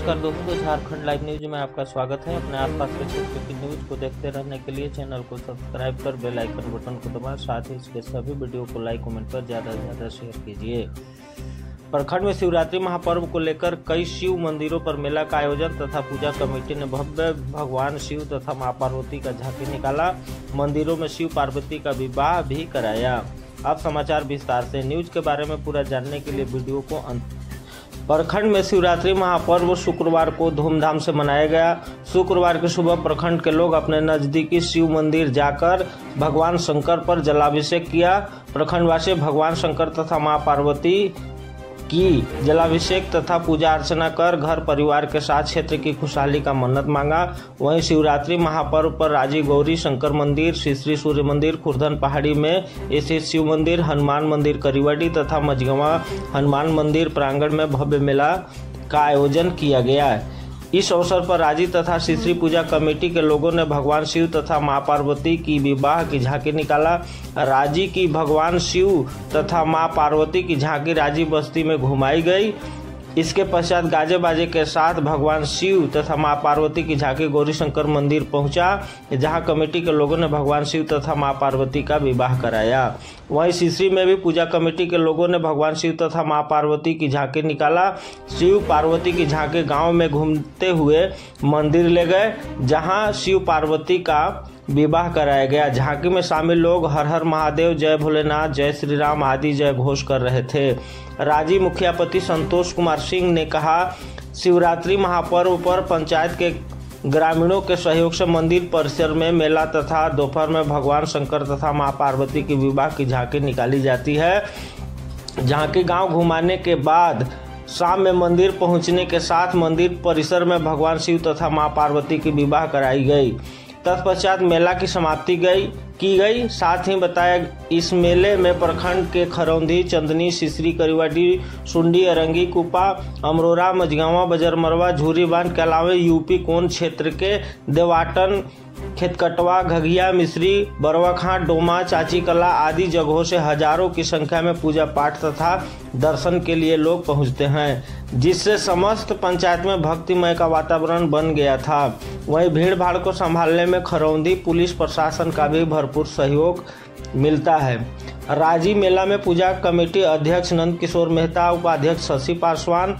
नमस्कार दोस्तों, Jharkhand live news में आपका स्वागत है। अपने आसपास के क्षेत्र की न्यूज़ को देखते रहने के लिए चैनल को सब्सक्राइब कर बेल आइकन बटन को दबाएँ, साथ ही इसके सभी वीडियो को लाइक, कमेंट पर ज़्यादा से ज़्यादा शेयर कीजिए। प्रखंड में शिवरात्रि महापर्व को लेकर कई शिव मंदिरों पर मेला का आयोजन तथा पूजा कमेटी ने भव्य भगवान शिव तथा माँ पार्वती का झांकी निकाला। मंदिरों में शिव पार्वती का विवाह भी कराया। अब समाचार विस्तार से। न्यूज़ के बारे में पूरा जानने के लिए वीडियो को अंत प्रखंड में शिवरात्रि महापर्व शुक्रवार को धूमधाम से मनाया गया। शुक्रवार की सुबह प्रखंड के लोग अपने नजदीकी शिव मंदिर जाकर भगवान शंकर पर जलाभिषेक किया। प्रखंडवासी भगवान शंकर तथा माँ पार्वती की जलाभिषेक तथा पूजा अर्चना कर घर परिवार के साथ क्षेत्र की खुशहाली का मन्नत मांगा। वहीं शिवरात्रि महापर्व पर राजीव गौरी, शंकर मंदिर, श्री श्री सूर्य मंदिर खुर्धन पहाड़ी में स्थित शिव मंदिर, हनुमान मंदिर, करीवाड़ी तथा मझगवा हनुमान मंदिर प्रांगण में भव्य मेला का आयोजन किया गया। है इस अवसर पर राज़ी तथा शिश्री पूजा कमेटी के लोगों ने भगवान शिव तथा माँ पार्वती की विवाह की झांकी निकाला। राज़ी की भगवान शिव तथा माँ पार्वती की झांकी राज़ी बस्ती में घुमाई गई। इसके पश्चात गाजे बाजे के साथ भगवान शिव तथा माँ पार्वती की झांकी गौरी शंकर मंदिर पहुँचा, जहाँ कमेटी के लोगों ने भगवान शिव तथा माँ पार्वती का विवाह कराया। वहीं सीसरी में भी पूजा कमेटी के लोगों ने भगवान शिव तथा माँ पार्वती की झांकी निकाला। शिव पार्वती की झांकी गाँव में घूमते हुए मंदिर ले गए, जहाँ शिव पार्वती का विवाह कराया गया। झांकी में शामिल लोग हर हर महादेव, जय भोलेनाथ, जय श्री राम आदि जय घोष कर रहे थे। राज़ी मुखियापति संतोष कुमार सिंह ने कहा, शिवरात्रि महापर्व पर पंचायत के ग्रामीणों के सहयोग से मंदिर परिसर में मेला तथा दोपहर में भगवान शंकर तथा माँ पार्वती की विवाह की झांकी निकाली जाती है। झांकी गाँव घुमाने के बाद शाम में मंदिर पहुँचने के साथ मंदिर परिसर में भगवान शिव तथा माँ पार्वती की विवाह कराई गई। तत्पश्चात मेला की समाप्ति गई, की गई। साथ ही बताया, इस मेले में प्रखंड के खरौंधी चंदनी, सिसरी करीवाडी सुंडी, अरंगी, कुपा, अमरोरा, मझगावा, बजरमरवा झूरी बाँध के अलावा यूपी, कोन क्षेत्र के देवाटन खेतकटवा घघिया मिश्री बरवाखाट डोमा चाची कला आदि जगहों से हज़ारों की संख्या में पूजा पाठ तथा दर्शन के लिए लोग पहुँचते हैं, जिससे समस्त पंचायत में भक्तिमय का वातावरण बन गया था। वहीं भीड़ भाड़ को संभालने में खरौंदी पुलिस प्रशासन का भी भरपूर सहयोग मिलता है। राज़ी मेला में पूजा कमेटी अध्यक्ष नंद किशोर मेहता, उपाध्यक्ष शशि पासवान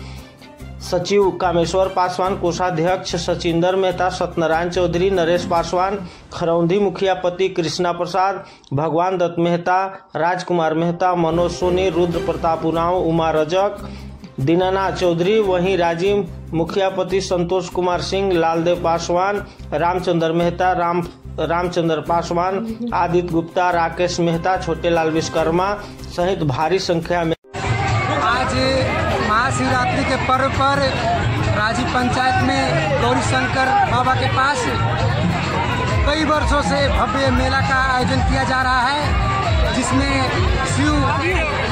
सचिव कामेश्वर पासवान, कोषाध्यक्ष सचिंदर मेहता, सत्यनारायण चौधरी, नरेश पासवान, खरौंधी मुखिया पति कृष्णा प्रसाद, भगवान दत्त मेहता, राजकुमार मेहता, मनोज सोनी रुद्र प्रताप उराव उमा रजक, दीनानाथ चौधरी, वहीं राजीव मुखिया पति संतोष कुमार सिंह, लालदेव पासवान, रामचंद्र मेहता, राम, रामचंद्र पासवान, आदित्य गुप्ता, राकेश मेहता छोटे लाल विश्वकर्मा सहित भारी संख्या में महाशिवरात्रि के पर्व पर राज़ी पंचायत में गौरी शंकर बाबा के पास कई वर्षों से भव्य मेला का आयोजन किया जा रहा है, जिसमें शिव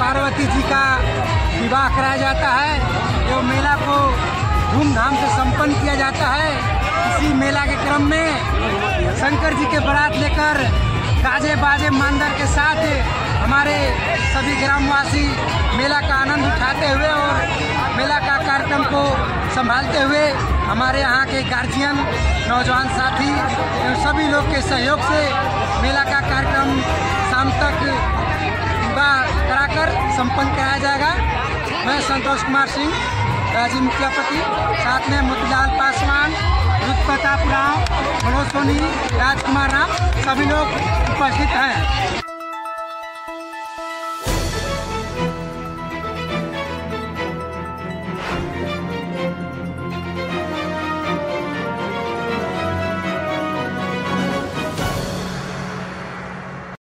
पार्वती जी का विवाह कराया जाता है एवं मेला को धूमधाम से संपन्न किया जाता है। इसी मेला के क्रम में शंकर जी के बारात लेकर गाजे बाजे मांदर के साथ हमारे सभी ग्रामवासी मेला का आनंद उठाते हुए और मेला का कार्यक्रम को संभालते हुए हमारे यहाँ के गार्जियन, नौजवान साथी एवं सभी लोग के सहयोग से मेला का कार्यक्रम शाम तक कराकर संपन्न कराया जाएगा। मैं संतोष कुमार सिंह, राजीव मुखियापति, साथ में मोतीलाल पासवान, रुद्र प्रताप राव, मनोज सोनी, राजकुमार राम, सभी लोग उपस्थित हैं।